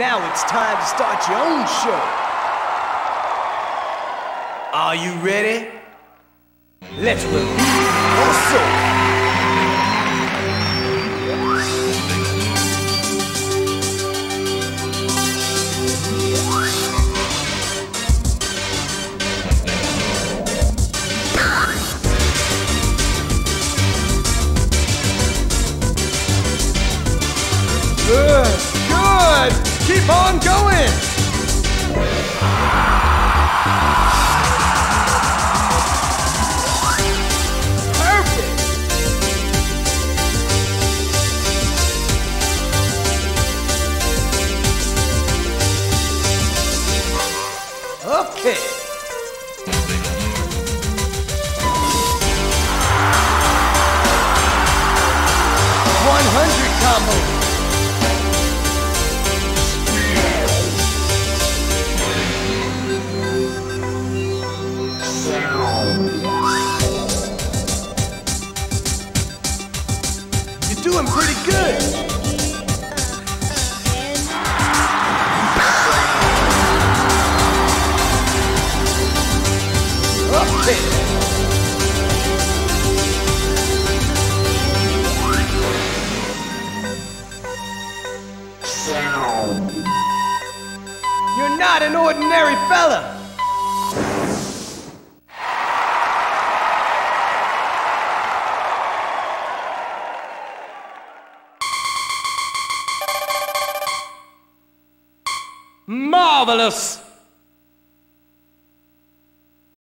Now it's time to start your own show. Are you ready? Let's your soul. Good, good. Keep on going. Perfect. Okay. One hundred combo. You're doing pretty good. You're not an ordinary fella. Marvelous!